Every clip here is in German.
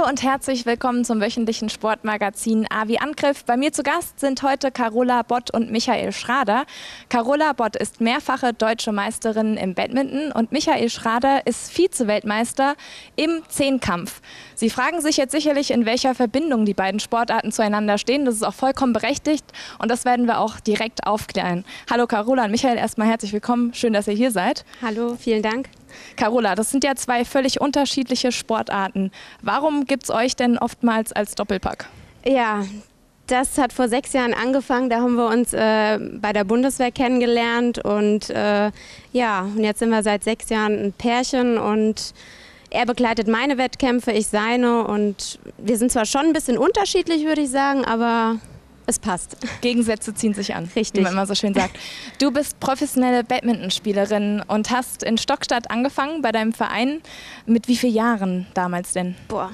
Hallo und herzlich willkommen zum wöchentlichen Sportmagazin AWI Angriff. Bei mir zu Gast sind heute Carola Bott und Michael Schrader. Carola Bott ist mehrfache deutsche Meisterin im Badminton und Michael Schrader ist Vize-Weltmeister im Zehnkampf. Sie fragen sich jetzt sicherlich, in welcher Verbindung die beiden Sportarten zueinander stehen. Das ist auch vollkommen berechtigt und das werden wir auch direkt aufklären. Hallo Carola und Michael, erstmal herzlich willkommen. Schön, dass ihr hier seid. Hallo, vielen Dank. Carola, das sind ja zwei völlig unterschiedliche Sportarten. Warum gibt es euch denn oftmals als Doppelpack? Ja, das hat vor sechs Jahren angefangen. Da haben wir uns äh, bei der Bundeswehr kennengelernt und äh, ja, und jetzt sind wir seit sechs Jahren ein Pärchen und er begleitet meine Wettkämpfe, ich seine und wir sind zwar schon ein bisschen unterschiedlich, würde ich sagen, aber es passt. Gegensätze ziehen sich an, Richtig. wie man immer so schön sagt. Du bist professionelle Badmintonspielerin und hast in Stockstadt angefangen bei deinem Verein. Mit wie vielen Jahren damals denn? Boah.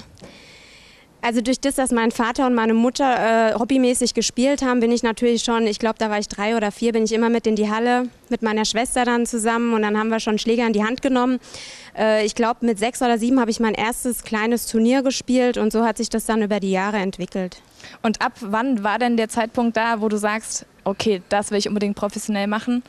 Also durch das, dass mein Vater und meine Mutter äh, hobbymäßig gespielt haben, bin ich natürlich schon, ich glaube, da war ich drei oder vier, bin ich immer mit in die Halle mit meiner Schwester dann zusammen und dann haben wir schon Schläger in die Hand genommen. Äh, ich glaube, mit sechs oder sieben habe ich mein erstes kleines Turnier gespielt und so hat sich das dann über die Jahre entwickelt. Und ab wann war denn der Zeitpunkt da, wo du sagst, okay, das will ich unbedingt professionell machen?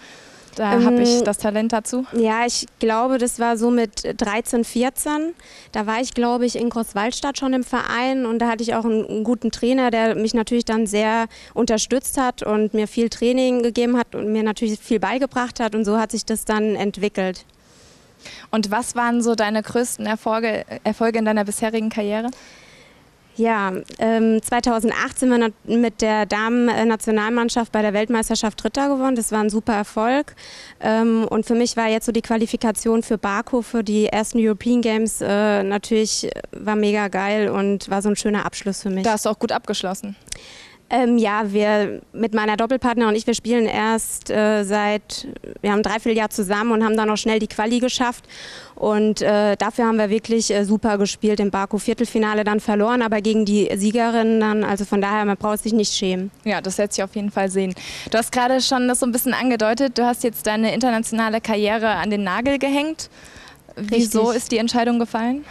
Da ähm, habe ich das Talent dazu. Ja, ich glaube, das war so mit 13, 14. Da war ich, glaube ich, in Großwaldstadt schon im Verein und da hatte ich auch einen, einen, guten Trainer, der mich natürlich dann sehr unterstützt hat und mir viel Training gegeben hat und mir natürlich viel beigebracht hat und so hat sich das dann entwickelt. Und was waren so deine größten Erfolge, Erfolge in deiner bisherigen Karriere? Ja, ähm, 2008 sind wir mit der Damen-Nationalmannschaft bei der Weltmeisterschaft Dritter geworden. Das war ein super Erfolg. Ähm, und für mich war jetzt so die Qualifikation für Baku, für die ersten European Games, äh, natürlich äh, war mega geil und war so ein schöner Abschluss für mich. Da hast du auch gut abgeschlossen. Ähm, ja, wir mit meiner Doppelpartner und ich, wir spielen erst äh, seit, wir haben drei, vier Jahre zusammen und haben dann auch schnell die Quali geschafft. Und äh, dafür haben wir wirklich äh, super gespielt im Baku Viertelfinale dann verloren, aber gegen die Siegerin dann, also von daher, man braucht sich nicht schämen. Ja, das lässt sich auf jeden Fall sehen. Du hast gerade schon das so ein bisschen angedeutet, du hast jetzt deine internationale Karriere an den Nagel gehängt. Wieso Richtig. ist die Entscheidung gefallen?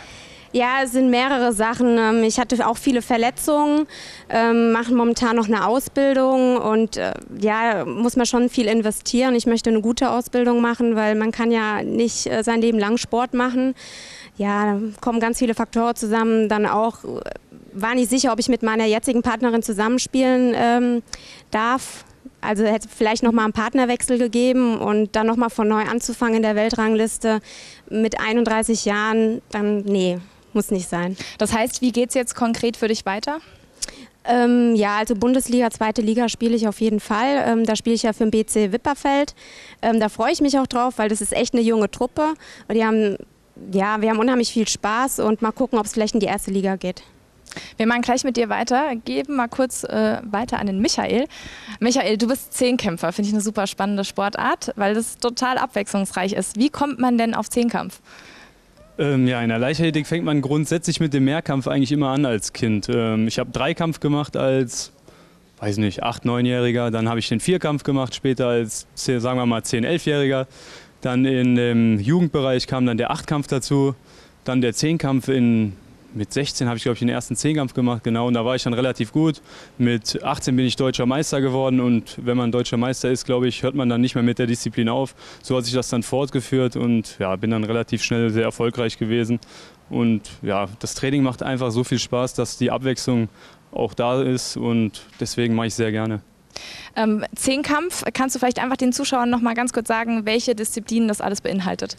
Ja, es sind mehrere Sachen. Ähm, ich hatte auch viele Verletzungen, ähm, mache momentan noch eine Ausbildung und äh, ja, muss man schon viel investieren. Ich möchte eine gute Ausbildung machen, weil man kann ja nicht äh, sein Leben lang Sport machen. Ja, da kommen ganz viele Faktoren zusammen. Dann auch äh, war nicht sicher, ob ich mit meiner jetzigen Partnerin zusammenspielen ähm, darf. Also hätte vielleicht noch mal einen Partnerwechsel gegeben und dann noch mal von neu anzufangen in der Weltrangliste mit 31 Jahren, dann nee, muss nicht sein. Das heißt, wie geht es jetzt konkret für dich weiter? Ähm, ja, also Bundesliga, zweite Liga spiele ich auf jeden Fall. Ähm, da spiele ich ja für den BC Wipperfeld. Ähm, da freue ich mich auch drauf, weil das ist echt eine junge Truppe. Und die haben, ja, wir haben unheimlich viel Spaß und mal gucken, ob es vielleicht in die erste Liga geht. Wir machen gleich mit dir weiter, geben mal kurz äh, weiter an den Michael. Michael, du bist Zehnkämpfer, finde ich eine super spannende Sportart, weil das total abwechslungsreich ist. Wie kommt man denn auf Zehnkampf? Ähm, ja, in der Leichtathletik fängt man grundsätzlich mit dem Mehrkampf eigentlich immer an als Kind. Ähm, ich habe Dreikampf gemacht als, weiß nicht, 8-, 9-Jähriger. Dann habe ich den Vierkampf gemacht, später als, sagen wir mal, 10-, 11-Jähriger. Dann im Jugendbereich kam dann der Achtkampf dazu. Dann der Zehnkampf in mit 16 habe ich, glaube ich, den ersten Zehnkampf gemacht, genau, und da war ich dann relativ gut. Mit 18 bin ich deutscher Meister geworden und wenn man deutscher Meister ist, glaube ich, hört man dann nicht mehr mit der Disziplin auf. So hat sich das dann fortgeführt und ja, bin dann relativ schnell sehr erfolgreich gewesen. Und ja, das Training macht einfach so viel Spaß, dass die Abwechslung auch da ist und deswegen mache ich sehr gerne. Ähm, Zehnkampf, kannst du vielleicht einfach den Zuschauern noch mal ganz kurz sagen, welche Disziplinen das alles beinhaltet?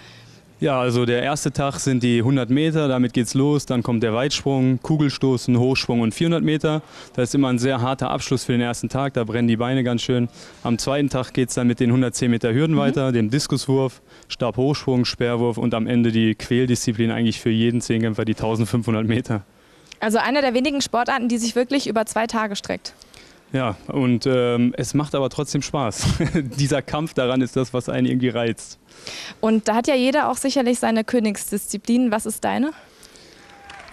Ja, also der erste Tag sind die 100 Meter, damit geht's los. Dann kommt der Weitsprung, Kugelstoßen, Hochsprung und 400 Meter. Das ist immer ein sehr harter Abschluss für den ersten Tag, da brennen die Beine ganz schön. Am zweiten Tag geht es dann mit den 110 Meter Hürden mhm. weiter, dem Diskuswurf, Stabhochsprung, Sperrwurf und am Ende die Quäldisziplin eigentlich für jeden Zehnkämpfer, die 1500 Meter. Also eine der wenigen Sportarten, die sich wirklich über zwei Tage streckt. Ja, und ähm, es macht aber trotzdem Spaß. Dieser Kampf daran ist das, was einen irgendwie reizt. Und da hat ja jeder auch sicherlich seine Königsdisziplin. Was ist deine?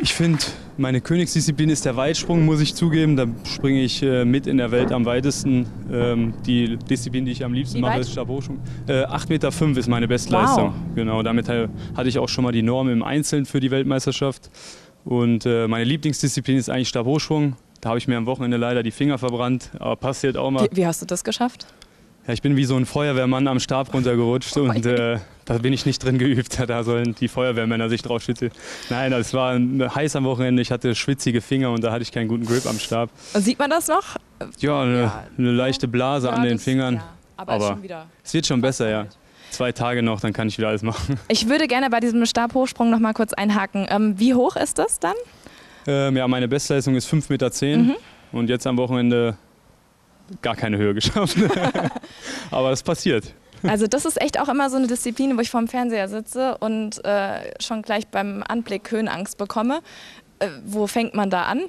Ich finde, meine Königsdisziplin ist der Weitsprung, muss ich zugeben. Da springe ich äh, mit in der Welt am weitesten. Ähm, die Disziplin, die ich am liebsten mache, ist Stabhochsprung. Äh, 8,5 Meter fünf ist meine Bestleistung. Wow. Genau, damit hatte ich auch schon mal die Norm im Einzelnen für die Weltmeisterschaft. Und äh, meine Lieblingsdisziplin ist eigentlich Stabhochsprung. Da habe ich mir am Wochenende leider die Finger verbrannt, aber passiert auch mal. Wie, wie hast du das geschafft? Ja, ich bin wie so ein Feuerwehrmann am Stab runtergerutscht Oh und äh, da bin ich nicht drin geübt. Da sollen die Feuerwehrmänner sich drauf schützen. Nein, es war ein- heiß am Wochenende. Ich hatte schwitzige Finger und da hatte ich keinen guten Grip am Stab. Und sieht man das noch? Ja, eine, Ja. eine leichte Blase an Ja, den das- Fingern. Aber, Aber-. Es wird schon besser, ja. Zwei Tage noch, dann kann ich wieder alles machen. Ich würde gerne bei diesem Stabhochsprung noch mal kurz einhaken. Ähm, wie hoch ist das dann? Ähm, ja, meine Bestleistung ist 5,10 Meter Mhm. und jetzt am Wochenende gar keine Höhe geschafft. Aber das passiert. Also das ist echt auch immer so eine Disziplin, wo ich vorm Fernseher sitze und äh, schon gleich beim Anblick Höhenangst bekomme. Äh, wo fängt man da an?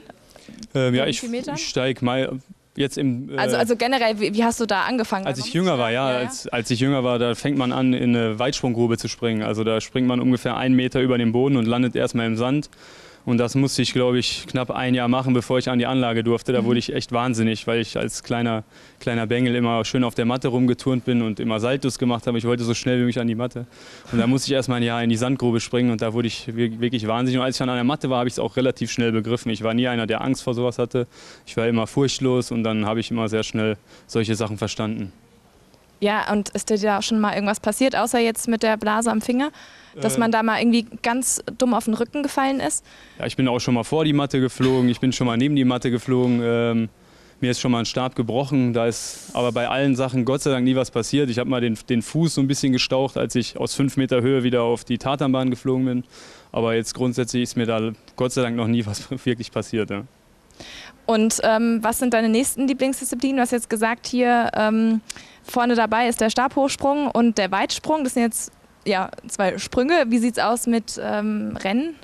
Ähm, ja, Wie ich, ich steige mal jetzt im. äh, Also, also generell, wie, wie hast du da angefangen? als ich jünger war, ja, Als, als ich jünger war, da fängt man an, in eine Weitsprunggrube zu springen. Also da springt man ungefähr einen Meter über den Boden und landet erstmal im Sand. Und das musste ich, glaube ich, knapp ein Jahr machen, bevor ich an die Anlage durfte. Da wurde ich echt wahnsinnig, weil ich als kleiner, kleiner Bengel immer schön auf der Matte rumgeturnt bin und immer Saltos gemacht habe. Ich wollte so schnell wie möglich an die Matte. Und da musste ich erstmal ein Jahr in die Sandgrube springen und da wurde ich wir- wirklich wahnsinnig. Und als ich dann an der Matte war, habe ich es auch relativ schnell begriffen. Ich war nie einer, der Angst vor sowas hatte. Ich war immer furchtlos und dann habe ich immer sehr schnell solche Sachen verstanden. Ja, und ist dir da auch schon mal irgendwas passiert, außer jetzt mit der Blase am Finger? Dass Äh. man da mal irgendwie ganz dumm auf den Rücken gefallen ist? Ja, ich bin auch schon mal vor die Matte geflogen, ich bin schon mal neben die Matte geflogen. Ähm, mir ist schon mal ein Stab gebrochen. Da ist aber bei allen Sachen Gott sei Dank nie was passiert. Ich habe mal den, den Fuß so ein bisschen gestaucht, als ich aus fünf Meter Höhe wieder auf die Tatanbahn geflogen bin. Aber jetzt grundsätzlich ist mir da Gott sei Dank noch nie was wirklich passiert. Ja. Und ähm, was sind deine nächsten Lieblingsdisziplinen? Du hast jetzt gesagt, hier ähm, vorne dabei ist der Stabhochsprung und der Weitsprung. Das sind jetzt ja, zwei Sprünge. Wie sieht es aus mit ähm, Rennen?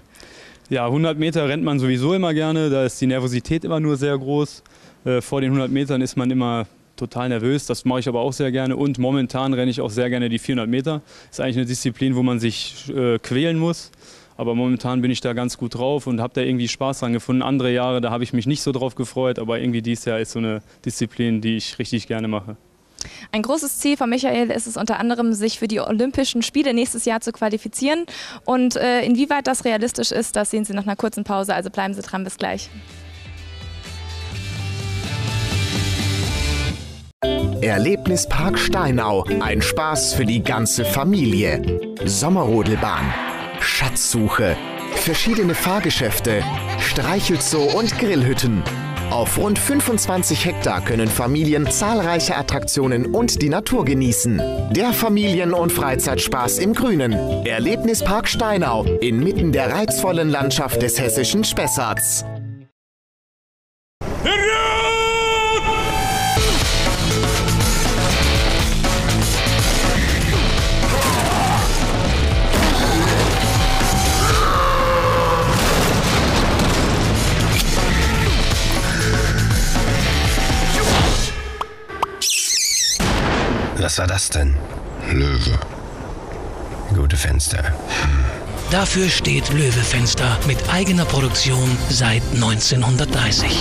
Ja, 100 Meter rennt man sowieso immer gerne. Da ist die Nervosität immer nur sehr groß. Äh, vor den 100 Metern ist man immer total nervös. Das mache ich aber auch sehr gerne. Und momentan renne ich auch sehr gerne die 400 Meter. Ist eigentlich eine Disziplin, wo man sich äh, quälen muss. Aber momentan bin ich da ganz gut drauf und habe da irgendwie Spaß dran gefunden. Andere Jahre, da habe ich mich nicht so drauf gefreut. Aber irgendwie dieses Jahr ist so eine Disziplin, die ich richtig gerne mache. Ein großes Ziel von Michael ist es unter anderem, sich für die Olympischen Spiele nächstes Jahr zu qualifizieren. Und äh, inwieweit das realistisch ist, das sehen Sie nach einer kurzen Pause. Also bleiben Sie dran, bis gleich. Erlebnispark Steinau. Ein Spaß für die ganze Familie. Sommerrodelbahn. Schatzsuche. Verschiedene Fahrgeschäfte. Streichelzoo und Grillhütten. Auf rund 25 Hektar können Familien zahlreiche Attraktionen und die Natur genießen. Der Familien- und Freizeitspaß im Grünen. Erlebnispark Steinau. Inmitten der reizvollen Landschaft des hessischen Spessarts. Was war das denn? Löwe. Gute Fenster. Dafür steht Löwe Fenster mit eigener Produktion seit 1930.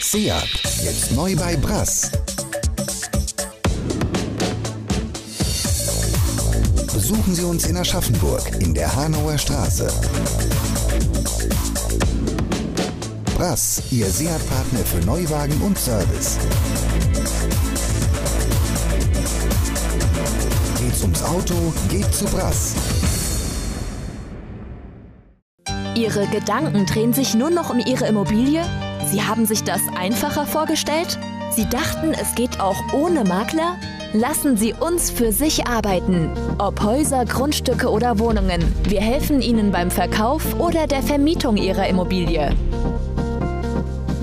Seat, jetzt neu bei Brass. Besuchen Sie uns in Aschaffenburg in der Hanauer Straße. Brass, Ihr Seat-Partner für Neuwagen und Service. Ums Auto, geht zu Brass. Ihre Gedanken drehen sich nur noch um Ihre Immobilie? Sie haben sich das einfacher vorgestellt? Sie dachten, es geht auch ohne Makler? Lassen Sie uns für sich arbeiten. Ob Häuser, Grundstücke oder Wohnungen. Wir helfen Ihnen beim Verkauf oder der Vermietung Ihrer Immobilie.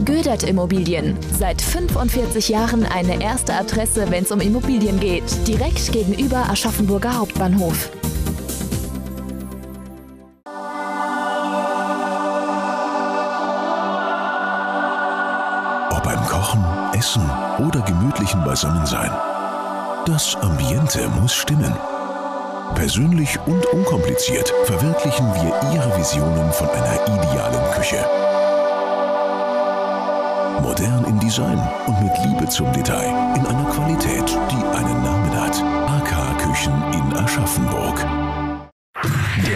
Gödert Immobilien. Seit 45 Jahren eine erste Adresse, wenn es um Immobilien geht. Direkt gegenüber Aschaffenburger Hauptbahnhof. Ob beim Kochen, Essen oder gemütlichen Beisammensein. Das Ambiente muss stimmen. Persönlich und unkompliziert verwirklichen wir Ihre Visionen von einer idealen Küche. Modern im Design und mit Liebe zum Detail in einer Qualität, die einen Namen hat. AK Küchen in Aschaffenburg.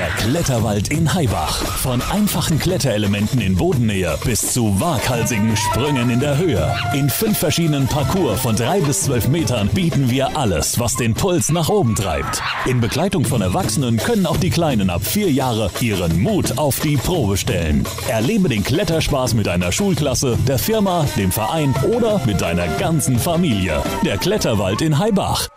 Der Kletterwald in Haibach. Von einfachen Kletterelementen in Bodennähe bis zu waghalsigen Sprüngen in der Höhe. In fünf verschiedenen Parcours von drei bis zwölf Metern bieten wir alles, was den Puls nach oben treibt. In Begleitung von Erwachsenen können auch die Kleinen ab vier Jahre ihren Mut auf die Probe stellen. Erlebe den Kletterspaß mit einer Schulklasse, der Firma, dem Verein oder mit deiner ganzen Familie. Der Kletterwald in Haibach.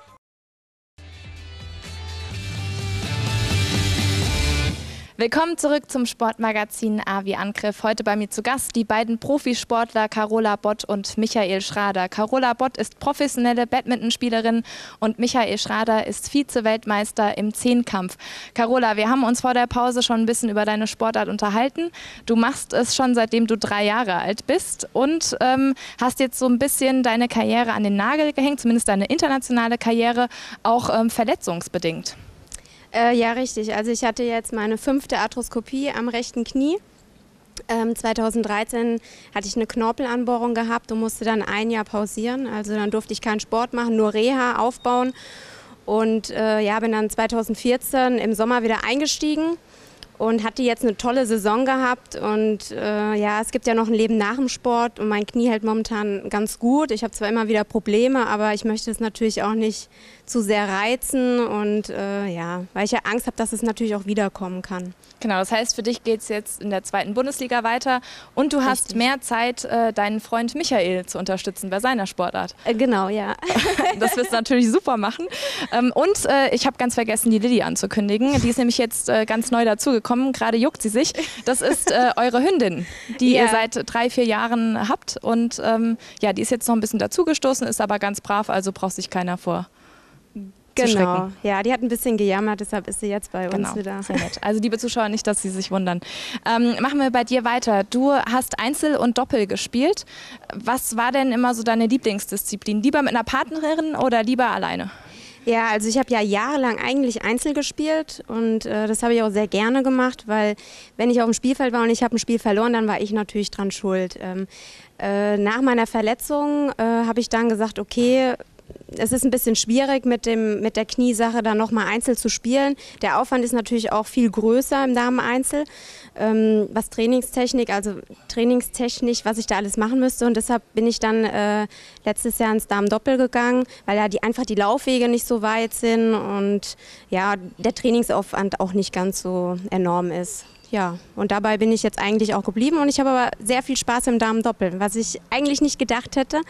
Willkommen zurück zum Sportmagazin A wie Angriff. Heute bei mir zu Gast die beiden Profisportler Carola Bott und Michael Schrader. Carola Bott ist professionelle Badmintonspielerin und Michael Schrader ist Vize-Weltmeister im Zehnkampf. Carola, wir haben uns vor der Pause schon ein bisschen über deine Sportart unterhalten. Du machst es schon seitdem du drei Jahre alt bist und ähm, hast jetzt so ein bisschen deine Karriere an den Nagel gehängt, zumindest deine internationale Karriere, auch ähm, verletzungsbedingt. Äh, ja, richtig. Also ich hatte jetzt meine fünfte Arthroskopie am rechten Knie. Ähm, 2013 hatte ich eine Knorpelanbohrung gehabt und musste dann ein Jahr pausieren. Also dann durfte ich keinen Sport machen, nur Reha aufbauen. Und äh, ja, bin dann 2014 im Sommer wieder eingestiegen und hatte jetzt eine tolle Saison gehabt. Und äh, ja, es gibt ja noch ein Leben nach dem Sport und mein Knie hält momentan ganz gut. Ich habe zwar immer wieder Probleme, aber ich möchte es natürlich auch nicht zu sehr reizen und äh, ja, weil ich ja Angst habe, dass es natürlich auch wiederkommen kann. Genau, das heißt, für dich geht es jetzt in der zweiten Bundesliga weiter und du Richtig. hast mehr Zeit, äh, deinen Freund Michael zu unterstützen bei seiner Sportart. Äh, genau, ja. das wirst du natürlich super machen. Ähm, und äh, ich habe ganz vergessen, die Lilly anzukündigen. Die ist nämlich jetzt äh, ganz neu dazugekommen. Gerade juckt sie sich. Das ist äh, eure Hündin, die ja. ihr seit drei, vier Jahren habt. Und ähm, ja, die ist jetzt noch ein bisschen dazugestoßen, ist aber ganz brav, also braucht sich keiner vor Genau, ja, die hat ein bisschen gejammert, deshalb ist sie jetzt bei genau. uns wieder. Sehr nett. Also liebe Zuschauer, nicht, dass Sie sich wundern. Ähm, machen wir bei dir weiter. Du hast Einzel und Doppel gespielt. Was war denn immer so deine Lieblingsdisziplin? Lieber mit einer Partnerin oder lieber alleine? Ja, also ich habe ja jahrelang eigentlich Einzel gespielt und äh, das habe ich auch sehr gerne gemacht, weil wenn ich auf dem Spielfeld war und ich habe ein Spiel verloren, dann war ich natürlich dran schuld. Ähm, äh, nach meiner Verletzung äh, habe ich dann gesagt, okay, es ist ein bisschen schwierig mit, dem, mit der Kniesache dann nochmal einzeln zu spielen. Der Aufwand ist natürlich auch viel größer im Damen-Einzel, ähm, was Trainingstechnik, also trainingstechnisch, was ich da alles machen müsste. Und deshalb bin ich dann äh, letztes Jahr ins Damen-Doppel gegangen, weil ja die, einfach die Laufwege nicht so weit sind und ja, der Trainingsaufwand auch nicht ganz so enorm ist. Ja, und dabei bin ich jetzt eigentlich auch geblieben und ich habe aber sehr viel Spaß im Damen-Doppel, was ich eigentlich nicht gedacht hätte.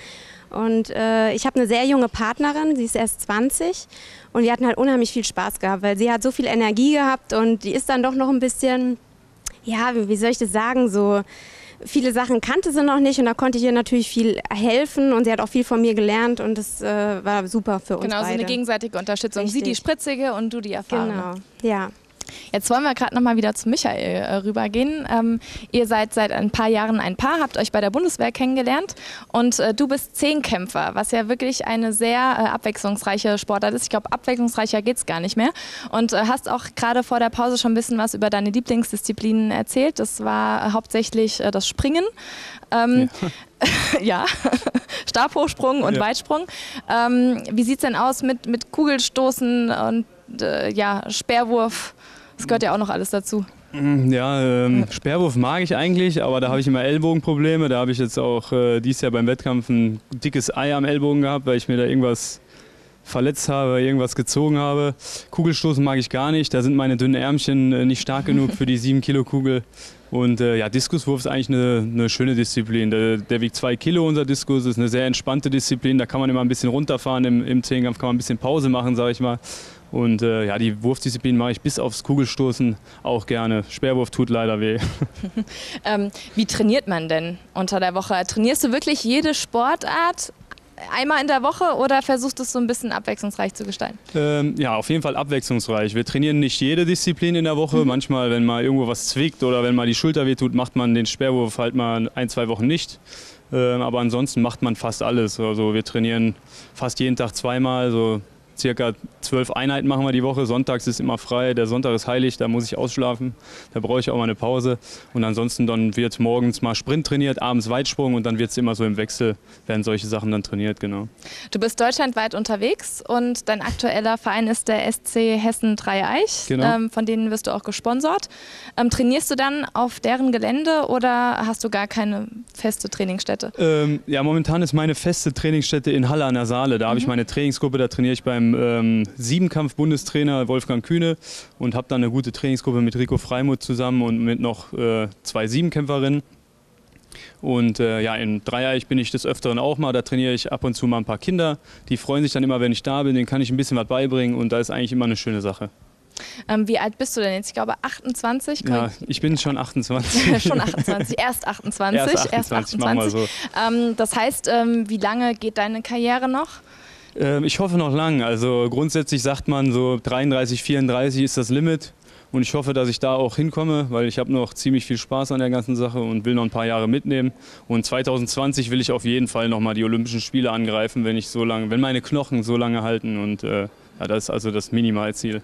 Und äh, ich habe eine sehr junge Partnerin, sie ist erst 20 und wir hatten halt unheimlich viel Spaß gehabt, weil sie hat so viel Energie gehabt und die ist dann doch noch ein bisschen, ja, wie soll ich das sagen, so viele Sachen kannte sie noch nicht und da konnte ich ihr natürlich viel helfen und sie hat auch viel von mir gelernt und das äh, war super für uns genau, beide. Genau, so eine gegenseitige Unterstützung. Richtig. Sie die Spritzige und du die Erfahrene. Genau, ja. Jetzt wollen wir gerade noch mal wieder zu Michael äh, rübergehen. Ähm, ihr seid seit ein paar Jahren ein Paar, habt euch bei der Bundeswehr kennengelernt und äh, du bist Zehnkämpfer, was ja wirklich eine sehr äh, abwechslungsreiche Sportart ist. Ich glaube, abwechslungsreicher geht es gar nicht mehr. Und äh, hast auch gerade vor der Pause schon ein bisschen was über deine Lieblingsdisziplinen erzählt. Das war hauptsächlich äh, das Springen. Ähm, ja. ja. Stabhochsprung und ja. Weitsprung. Ähm, wie sieht es denn aus mit, mit Kugelstoßen und äh, ja, Speerwurf? Das gehört ja auch noch alles dazu. Mm, ja, ähm, Sperrwurf mag ich eigentlich, aber da habe ich immer Ellbogenprobleme. Da habe ich jetzt auch äh, dieses Jahr beim Wettkampf ein dickes Ei am Ellbogen gehabt, weil ich mir da irgendwas verletzt habe, irgendwas gezogen habe. Kugelstoßen mag ich gar nicht. Da sind meine dünnen Ärmchen äh, nicht stark genug für die 7 Kilo Kugel. Und äh, ja, Diskuswurf ist eigentlich eine, eine schöne Disziplin. Der, der, wiegt zwei Kilo, unser Diskus, ist eine sehr entspannte Disziplin. Da kann man immer ein bisschen runterfahren im, im Zehnkampf, kann man ein bisschen Pause machen, sage ich mal. Und äh, ja, die Wurfdisziplin mache ich bis aufs Kugelstoßen auch gerne. Speerwurf tut leider weh. ähm, wie trainiert man denn unter der Woche? Trainierst du wirklich jede Sportart einmal in der Woche oder versuchst du es so ein bisschen abwechslungsreich zu gestalten? Ähm, ja, auf jeden Fall abwechslungsreich. Wir trainieren nicht jede Disziplin in der Woche. Mhm. Manchmal, wenn mal irgendwo was zwickt oder wenn mal die Schulter wehtut, macht man den Speerwurf halt mal ein, zwei Wochen nicht. Ähm, aber ansonsten macht man fast alles. Also wir trainieren fast jeden Tag zweimal. So circa zwölf Einheiten machen wir die Woche. Sonntags ist immer frei. Der Sonntag ist heilig, da muss ich ausschlafen. Da brauche ich auch mal eine Pause. Und ansonsten dann wird morgens mal Sprint trainiert, abends Weitsprung und dann wird es immer so im Wechsel, werden solche Sachen dann trainiert, genau. Du bist deutschlandweit unterwegs und dein aktueller Verein ist der SC Hessen Dreieich. Genau. Ähm, von denen wirst du auch gesponsert. Ähm, trainierst du dann auf deren Gelände oder hast du gar keine feste Trainingsstätte? Ähm, ja, momentan ist meine feste Trainingsstätte in Halle an der Saale. Da habe ich meine Trainingsgruppe, da trainiere ich beim ähm, Siebenkampf-Bundestrainer Wolfgang Kühne und habe dann eine gute Trainingsgruppe mit Rico Freimuth zusammen und mit noch äh, zwei Siebenkämpferinnen. Und äh, ja, in Dreieich bin ich des Öfteren auch mal. Da trainiere ich ab und zu mal ein paar Kinder. Die freuen sich dann immer, wenn ich da bin. Denen kann ich ein bisschen was beibringen und da ist eigentlich immer eine schöne Sache. Ähm, wie alt bist du denn jetzt? Ich glaube 28. Ja, ich bin schon 28. schon 28, erst 28. Erst 28, machen wir so. Ähm, das heißt, ähm, wie lange geht deine Karriere noch? Ähm, ich hoffe noch lang. Also grundsätzlich sagt man so 33, 34 ist das Limit. Und ich hoffe, dass ich da auch hinkomme, weil ich habe noch ziemlich viel Spaß an der ganzen Sache und will noch ein paar Jahre mitnehmen. Und 2020 will ich auf jeden Fall noch mal die Olympischen Spiele angreifen, wenn ich so lange, wenn meine Knochen so lange halten. Und äh, ja, das ist also das Minimalziel.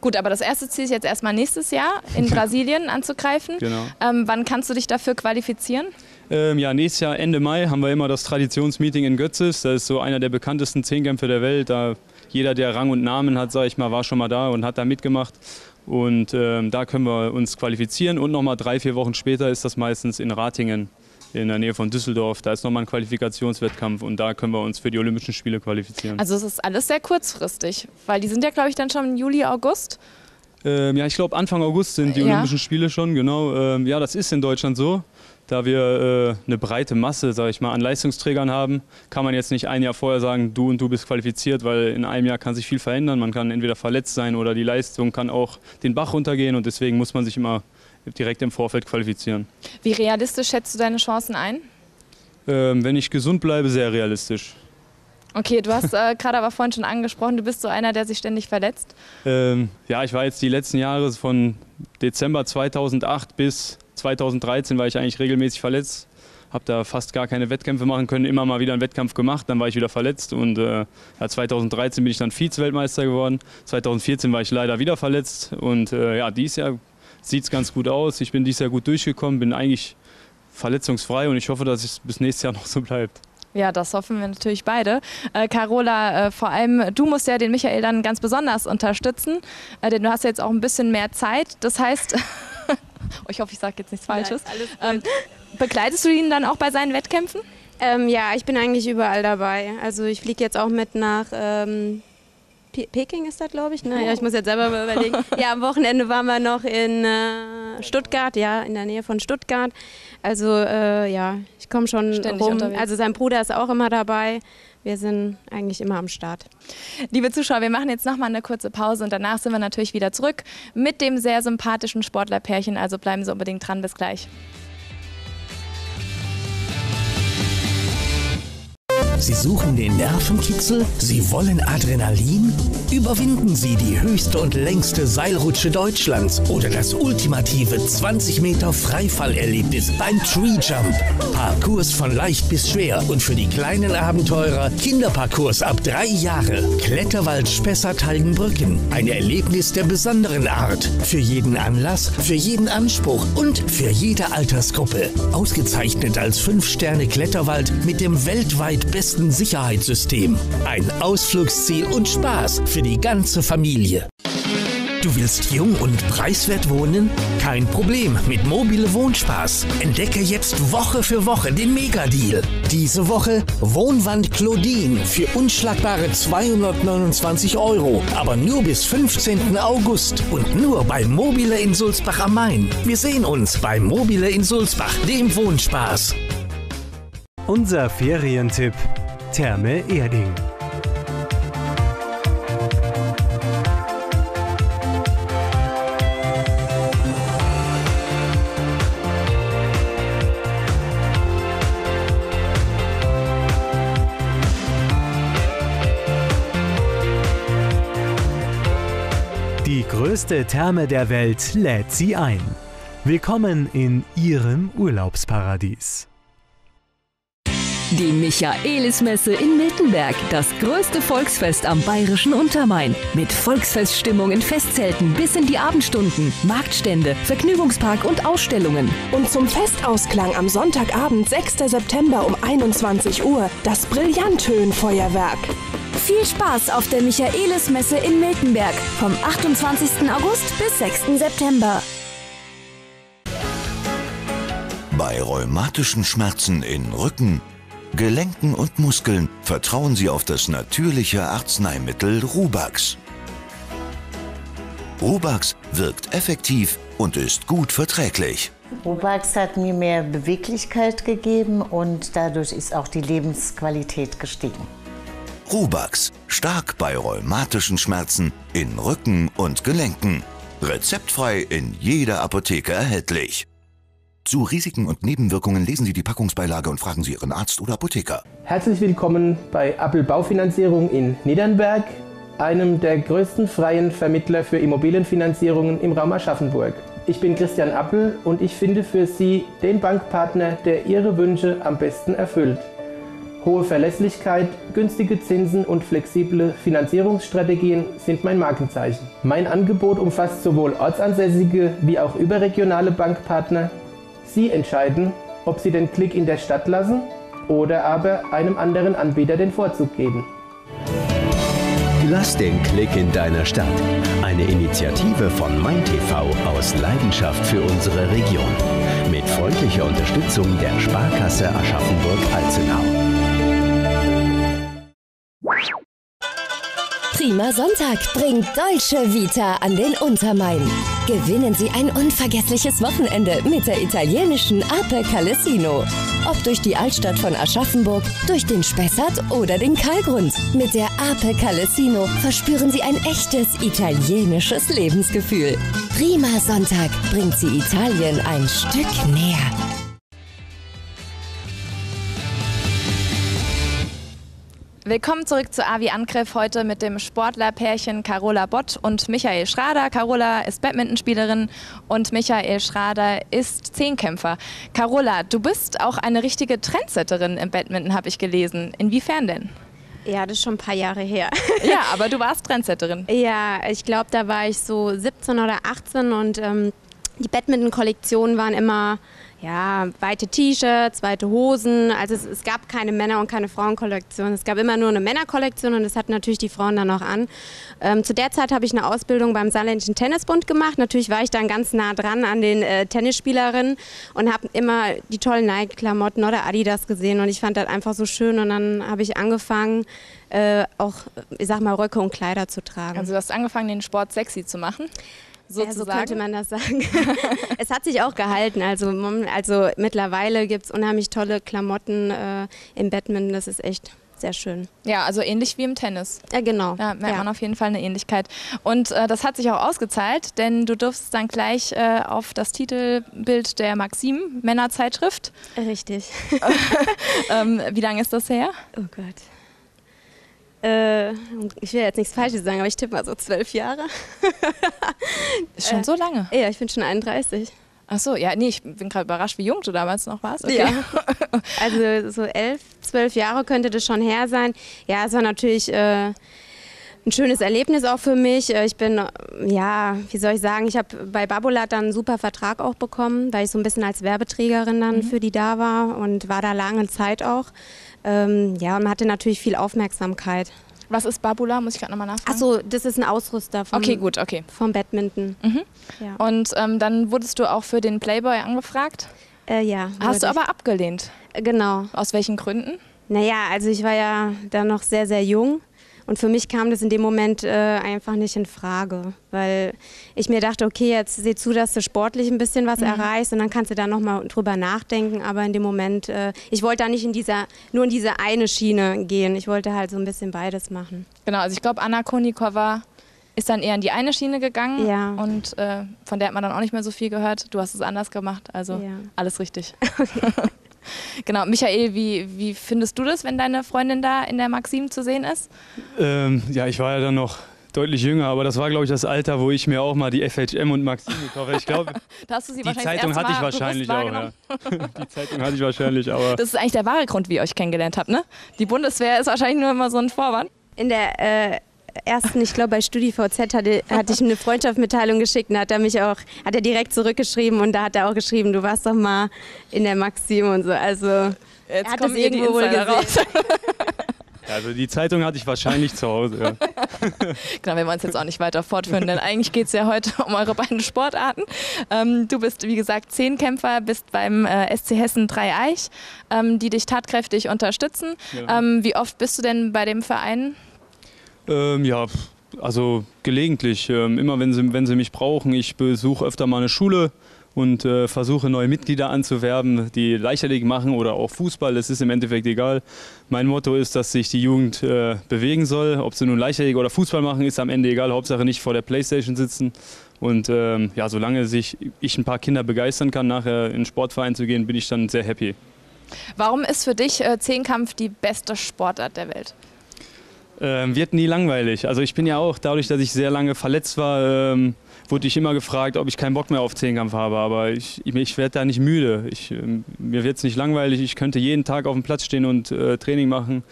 Gut, aber das erste Ziel ist jetzt erstmal nächstes Jahr in Brasilien anzugreifen. Genau. Ähm, wann kannst du dich dafür qualifizieren? Ähm, ja, nächstes Jahr Ende Mai haben wir immer das Traditionsmeeting in Götzis. Das ist so einer der bekanntesten Zehnkämpfe der Welt. Da jeder, der Rang und Namen hat, sage ich mal, war schon mal da und hat da mitgemacht. Und ähm, da können wir uns qualifizieren. Und nochmal drei, vier Wochen später ist das meistens in Ratingen in der Nähe von Düsseldorf. Da ist nochmal ein Qualifikationswettkampf und da können wir uns für die Olympischen Spiele qualifizieren. Also es ist alles sehr kurzfristig, weil die sind ja, glaube ich, dann schon im Juli, August. Ähm, ja, ich glaube Anfang August sind die Ja. Olympischen Spiele schon, genau. Ähm, ja, das ist in Deutschland so. Da wir äh, eine breite Masse, sage ich mal, an Leistungsträgern haben, kann man jetzt nicht ein Jahr vorher sagen, du und du bist qualifiziert, weil in einem Jahr kann sich viel verändern. Man kann entweder verletzt sein oder die Leistung kann auch den Bach runtergehen und deswegen muss man sich immer direkt im Vorfeld qualifizieren. Wie realistisch schätzt du deine Chancen ein? Ähm, wenn ich gesund bleibe, sehr realistisch. Okay, du hast äh, gerade aber vorhin schon angesprochen, du bist so einer, der sich ständig verletzt. Ähm, ja, ich war jetzt die letzten Jahre von Dezember 2008 bis 2013 war ich eigentlich regelmäßig verletzt. Habe da fast gar keine Wettkämpfe machen können, immer mal wieder einen Wettkampf gemacht, dann war ich wieder verletzt und äh, ja, 2013 bin ich dann Vize-Weltmeister geworden. 2014 war ich leider wieder verletzt und äh, ja, dieses Jahr sieht es ganz gut aus. Ich bin dieses Jahr gut durchgekommen, bin eigentlich verletzungsfrei und ich hoffe, dass es bis nächstes Jahr noch so bleibt. Ja, das hoffen wir natürlich beide. Äh, Carola, äh, vor allem du musst ja den Michael dann ganz besonders unterstützen, äh, denn du hast ja jetzt auch ein bisschen mehr Zeit. Das heißt, ich hoffe, ich sage jetzt nichts Falsches. Ähm, begleitest du ihn dann auch bei seinen Wettkämpfen? Ähm, ja, ich bin eigentlich überall dabei. Also ich fliege jetzt auch mit nach ähm, Pe Peking ist das, glaube ich. Ne? Ja, ich muss jetzt selber mal überlegen. ja, am Wochenende waren wir noch in äh, Stuttgart, ja, in der Nähe von Stuttgart. Also äh, ja, ich komme schon Ständig rum. unterwegs. Also sein Bruder ist auch immer dabei. Wir sind eigentlich immer am Start. Liebe Zuschauer, wir machen jetzt nochmal eine kurze Pause und danach sind wir natürlich wieder zurück mit dem sehr sympathischen Sportlerpärchen. Also bleiben Sie unbedingt dran. Bis gleich. Sie suchen den Nervenkitzel? Sie wollen Adrenalin? Überwinden Sie die höchste und längste Seilrutsche Deutschlands oder das ultimative 20 Meter Freifallerlebnis beim Tree Jump. Parcours von leicht bis schwer und für die kleinen Abenteurer Kinderparcours ab drei Jahre. Kletterwald Spessart-Heidenbrücken. Ein Erlebnis der besonderen Art. Für jeden Anlass, für jeden Anspruch und für jede Altersgruppe. Ausgezeichnet als 5-Sterne-Kletterwald mit dem weltweit besten Sicherheitssystem. Ein Ausflugsziel und Spaß für die ganze Familie. Du willst jung und preiswert wohnen? Kein Problem mit mobile Wohnspaß. Entdecke jetzt Woche für Woche den Megadeal. Diese Woche Wohnwand Claudine für unschlagbare 229 Euro. Aber nur bis 15. August und nur bei Mobile in Sulzbach am Main. Wir sehen uns bei Mobile in Sulzbach, dem Wohnspaß. Unser Ferientipp: Therme Erding. Die größte Therme der Welt lädt Sie ein. Willkommen in Ihrem Urlaubsparadies. Die Michaelismesse in Miltenberg, das größte Volksfest am bayerischen Untermain. Mit Volksfeststimmung in Festzelten bis in die Abendstunden, Marktstände, Vergnügungspark und Ausstellungen. Und zum Festausklang am Sonntagabend, 6. September um 21 Uhr, das Brillanthöhenfeuerwerk. Viel Spaß auf der Michaelismesse in Miltenberg vom 28. August bis 6. September. Bei rheumatischen Schmerzen in Rücken, Gelenken und Muskeln vertrauen Sie auf das natürliche Arzneimittel Rubax. Rubax wirkt effektiv und ist gut verträglich. Rubax hat mir mehr Beweglichkeit gegeben und dadurch ist auch die Lebensqualität gestiegen. Rubax, stark bei rheumatischen Schmerzen in Rücken und Gelenken. Rezeptfrei in jeder Apotheke erhältlich. Zu Risiken und Nebenwirkungen lesen Sie die Packungsbeilage und fragen Sie Ihren Arzt oder Apotheker. Herzlich willkommen bei Appel Baufinanzierung in Niedernberg, einem der größten freien Vermittler für Immobilienfinanzierungen im Raum Aschaffenburg. Ich bin Christian Appel und ich finde für Sie den Bankpartner, der Ihre Wünsche am besten erfüllt. Hohe Verlässlichkeit, günstige Zinsen und flexible Finanzierungsstrategien sind mein Markenzeichen. Mein Angebot umfasst sowohl ortsansässige wie auch überregionale Bankpartner. Sie entscheiden, ob Sie den Klick in der Stadt lassen oder aber einem anderen Anbieter den Vorzug geben. Lass den Klick in deiner Stadt. Eine Initiative von MeinTV aus Leidenschaft für unsere Region. Mit freundlicher Unterstützung der Sparkasse Aschaffenburg-Alzenau. Prima Sonntag bringt Deutsche Vita an den Untermain. Gewinnen Sie ein unvergessliches Wochenende mit der italienischen Ape Calesino. Ob durch die Altstadt von Aschaffenburg, durch den Spessart oder den Kalgrund. Mit der Ape Calesino verspüren Sie ein echtes italienisches Lebensgefühl. Prima Sonntag bringt Sie Italien ein Stück näher. Willkommen zurück zu Avi Angriff, heute mit dem Sportlerpärchen Carola Bott und Michael Schrader. Carola ist Badmintonspielerin und Michael Schrader ist Zehnkämpfer. Carola, du bist auch eine richtige Trendsetterin im Badminton, habe ich gelesen. Inwiefern denn? Ja, das ist schon ein paar Jahre her. Ja, aber du warst Trendsetterin. ja, ich glaube, da war ich so 17 oder 18 und ähm, die Badminton-Kollektionen waren immer ja, weite T-Shirts, weite Hosen. Also es, es, gab keine Männer- und keine Frauenkollektion. Es gab immer nur eine Männerkollektion und das hatten natürlich die Frauen dann auch an. Ähm, zu der Zeit habe ich eine Ausbildung beim Saarländischen Tennisbund gemacht. Natürlich war ich dann ganz nah dran an den äh, Tennisspielerinnen und habe immer die tollen Nike-Klamotten oder Adidas gesehen und ich fand das einfach so schön und dann habe ich angefangen, äh, auch, ich sag mal, Röcke und Kleider zu tragen. Also du hast angefangen, den Sport sexy zu machen? Ja, so könnte man das sagen. es hat sich auch gehalten. Also, also mittlerweile gibt es unheimlich tolle Klamotten äh, im Badminton. Das ist echt sehr schön. Ja, also ähnlich wie im Tennis. Ja, genau. Da merkt ja. man auf jeden Fall eine Ähnlichkeit. Und äh, das hat sich auch ausgezahlt, denn du durfst dann gleich äh, auf das Titelbild der Maxim Männerzeitschrift. Richtig. ähm, wie lange ist das her? Oh Gott. Äh, ich will jetzt nichts Falsches sagen, aber ich tippe mal so zwölf Jahre. Ist schon äh, so lange? Ja, ich bin schon 31. Ach so, ja, nee, ich bin gerade überrascht, wie jung du damals noch warst. Okay. Ja. Also so elf, zwölf Jahre könnte das schon her sein. Ja, es war natürlich äh, ein schönes Erlebnis auch für mich. Äh, ich bin, ja, wie soll ich sagen, ich habe bei Babolat dann einen super Vertrag auch bekommen, weil ich so ein bisschen als Werbeträgerin dann mhm. für die da war und war da lange Zeit auch. Ähm, ja, und man hatte natürlich viel Aufmerksamkeit. Was ist Babula? Muss ich gerade nochmal nachfragen. Achso, das ist ein Ausrüster vom, okay, gut, okay. vom Badminton. Mhm. Ja. Und ähm, dann wurdest du auch für den Playboy angefragt? Äh, ja. Hast du aber abgelehnt? Genau. Aus welchen Gründen? Naja, also ich war ja da noch sehr, sehr jung. Und für mich kam das in dem Moment äh, einfach nicht in Frage, weil ich mir dachte, okay, jetzt seh zu, dass du sportlich ein bisschen was mhm. erreichst und dann kannst du da nochmal drüber nachdenken. Aber in dem Moment, äh, ich wollte da nicht in dieser, nur in diese eine Schiene gehen. Ich wollte halt so ein bisschen beides machen. Genau, also ich glaube, Anna Konikova ist dann eher in die eine Schiene gegangen ja. und äh, von der hat man dann auch nicht mehr so viel gehört. Du hast es anders gemacht, also ja. alles richtig. Genau, Michael, wie, wie findest du das, wenn deine Freundin da in der Maxim zu sehen ist? Ähm, ja, ich war ja dann noch deutlich jünger, aber das war, glaube ich, das Alter, wo ich mir auch mal die FHM und Maxim gekauft habe. Ich glaube, die Zeitung hatte ich wahrscheinlich auch. Ja. Die Zeitung hatte ich wahrscheinlich, aber Das ist eigentlich der wahre Grund, wie ihr euch kennengelernt habt, ne? Die Bundeswehr ist wahrscheinlich nur immer so ein Vorwand. In der äh, ersten, ich glaube bei StudiVZ hatte, hatte ich eine Freundschaftsmitteilung geschickt und hat er mich auch, hat er direkt zurückgeschrieben und da hat er auch geschrieben, du warst doch mal in der Maxim und so. Also er hat die irgendwo wohl gesehen. also die Zeitung hatte ich wahrscheinlich zu Hause. Ja. Genau, wir wollen es jetzt auch nicht weiter fortführen, denn eigentlich geht es ja heute um eure beiden Sportarten. Ähm, du bist, wie gesagt, Zehnkämpfer, bist beim äh, SC Hessen Dreieich, ähm, die dich tatkräftig unterstützen. Ja. Ähm, wie oft bist du denn bei dem Verein? Ähm, ja, also gelegentlich. Ähm, immer wenn sie, wenn sie mich brauchen. Ich besuche öfter mal eine Schule und äh, versuche neue Mitglieder anzuwerben, die Leichtathletik machen oder auch Fußball. Das ist im Endeffekt egal. Mein Motto ist, dass sich die Jugend äh, bewegen soll. Ob sie nun Leichtathletik oder Fußball machen, ist am Ende egal. Hauptsache nicht vor der Playstation sitzen. Und ähm, ja, solange sich ich ein paar Kinder begeistern kann, nachher in den Sportverein zu gehen, bin ich dann sehr happy. Warum ist für dich äh, Zehnkampf die beste Sportart der Welt? Ähm, wird nie langweilig. Also ich bin ja auch, dadurch, dass ich sehr lange verletzt war, ähm, wurde ich immer gefragt, ob ich keinen Bock mehr auf Zehnkampf habe. Aber ich, ich, ich werde da nicht müde. Ich, ähm, mir wird es nicht langweilig. Ich könnte jeden Tag auf dem Platz stehen und äh, Training machen.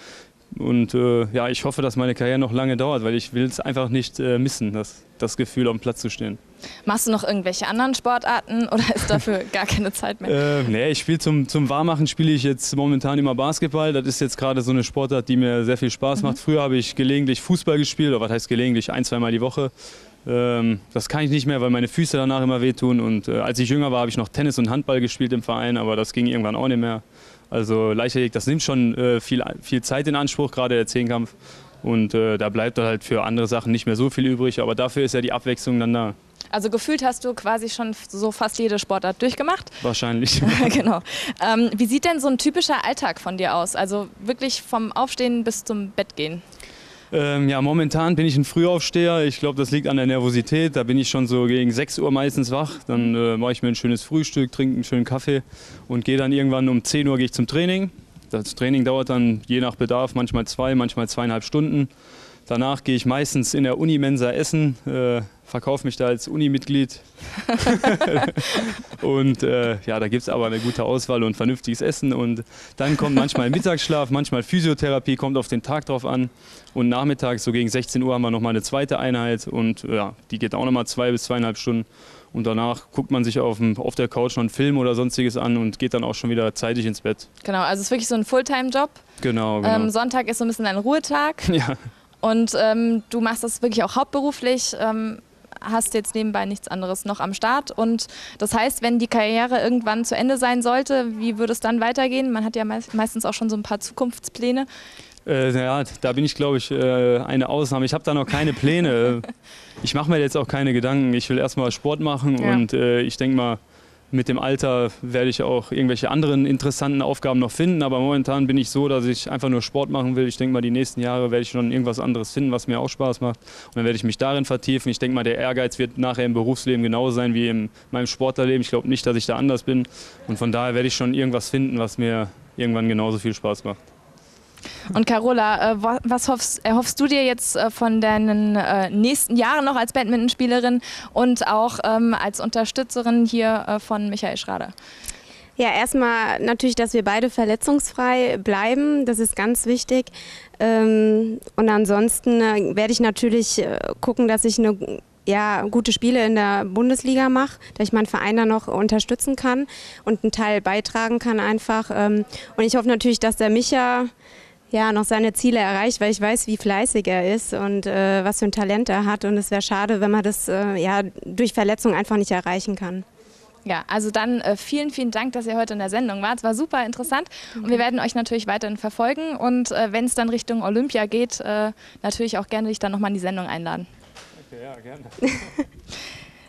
Und äh, ja, ich hoffe, dass meine Karriere noch lange dauert, weil ich will es einfach nicht äh, missen, das, das Gefühl, auf dem Platz zu stehen. Machst du noch irgendwelche anderen Sportarten oder ist dafür gar keine Zeit mehr? Äh, nee, ich spiele zum, zum Warmmachen spiele ich jetzt momentan immer Basketball. Das ist jetzt gerade so eine Sportart, die mir sehr viel Spaß macht. Früher habe ich gelegentlich Fußball gespielt, oder was heißt gelegentlich, ein, zweimal die Woche. Ähm, das kann ich nicht mehr, weil meine Füße danach immer wehtun. Und äh, als ich jünger war, habe ich noch Tennis und Handball gespielt im Verein, aber das ging irgendwann auch nicht mehr. Also Leichtathletik, das nimmt schon äh, viel, viel Zeit in Anspruch, gerade der Zehnkampf. Und äh, da bleibt dann halt für andere Sachen nicht mehr so viel übrig, aber dafür ist ja die Abwechslung dann da. Also gefühlt hast du quasi schon so fast jede Sportart durchgemacht. Wahrscheinlich. genau. Ähm, wie sieht denn so ein typischer Alltag von dir aus? Also wirklich vom Aufstehen bis zum Bett gehen? Ähm, ja, momentan bin ich ein Frühaufsteher. Ich glaube, das liegt an der Nervosität. Da bin ich schon so gegen 6 Uhr meistens wach. Dann äh, mache ich mir ein schönes Frühstück, trinke einen schönen Kaffee und gehe dann irgendwann um 10 Uhr gehe ich zum Training. Das Training dauert dann je nach Bedarf manchmal zwei, manchmal zweieinhalb Stunden. Danach gehe ich meistens in der Unimensa essen, äh, verkaufe mich da als Unimitglied. und äh, ja, da gibt es aber eine gute Auswahl und vernünftiges Essen. Und dann kommt manchmal Mittagsschlaf, manchmal Physiotherapie, kommt auf den Tag drauf an. Und nachmittags, so gegen 16 Uhr, haben wir nochmal eine zweite Einheit und ja, die geht auch nochmal zwei bis zweieinhalb Stunden. Und danach guckt man sich auf, dem, auf der Couch noch einen Film oder sonstiges an und geht dann auch schon wieder zeitig ins Bett. Genau, also es ist wirklich so ein Fulltime-Job. Genau, genau. Ähm, Sonntag ist so ein bisschen ein Ruhetag. ja. Und ähm, du machst das wirklich auch hauptberuflich, ähm, hast jetzt nebenbei nichts anderes noch am Start. Und das heißt, wenn die Karriere irgendwann zu Ende sein sollte, wie würde es dann weitergehen? Man hat ja meist, meistens auch schon so ein paar Zukunftspläne. Äh, ja, da bin ich, glaube ich, äh, eine Ausnahme. Ich habe da noch keine Pläne. ich mache mir jetzt auch keine Gedanken. Ich will erstmal Sport machen Ja. und äh, ich denke mal, mit dem Alter werde ich auch irgendwelche anderen interessanten Aufgaben noch finden. Aber momentan bin ich so, dass ich einfach nur Sport machen will. Ich denke mal, die nächsten Jahre werde ich schon irgendwas anderes finden, was mir auch Spaß macht. Und dann werde ich mich darin vertiefen. Ich denke mal, der Ehrgeiz wird nachher im Berufsleben genauso sein wie in meinem Sportlerleben. Ich glaube nicht, dass ich da anders bin. Und von daher werde ich schon irgendwas finden, was mir irgendwann genauso viel Spaß macht. Und Carola, äh, wa- was hoffst, erhoffst du dir jetzt äh, von deinen äh, nächsten Jahren noch als Badmintonspielerin und auch ähm, als Unterstützerin hier von Michael Schrader? Ja, erstmal natürlich, dass wir beide verletzungsfrei bleiben. Das ist ganz wichtig. Ähm, und ansonsten werde ich natürlich gucken, dass ich eine ja, gute Spiele in der Bundesliga mache, dass ich meinen Verein da noch unterstützen kann und einen Teil beitragen kann einfach. Ähm, und ich hoffe natürlich, dass der Micha ja, noch seine Ziele erreicht, weil ich weiß, wie fleißig er ist und äh, was für ein Talent er hat. Und es wäre schade, wenn man das äh, ja, durch Verletzung einfach nicht erreichen kann. Ja, also dann äh, vielen, vielen Dank, dass ihr heute in der Sendung wart. Es war super interessant und wir werden euch natürlich weiterhin verfolgen und äh, wenn es dann Richtung Olympia geht, äh, natürlich auch gerne dich dann nochmal in die Sendung einladen. Okay, ja, gerne.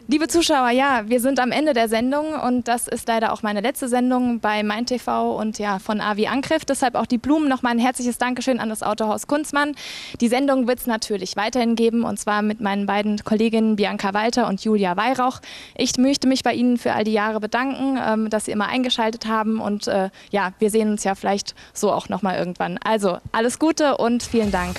Liebe Zuschauer, ja, wir sind am Ende der Sendung und das ist leider auch meine letzte Sendung bei Mein TV und ja, von Avi Angriff. Deshalb auch die Blumen. Nochmal ein herzliches Dankeschön an das Autohaus Kunzmann. Die Sendung wird es natürlich weiterhin geben und zwar mit meinen beiden Kolleginnen Bianca Walter und Julia Weihrauch. Ich möchte mich bei Ihnen für all die Jahre bedanken, ähm, dass Sie immer eingeschaltet haben und äh, ja, wir sehen uns ja vielleicht so auch nochmal irgendwann. Also alles Gute und vielen Dank.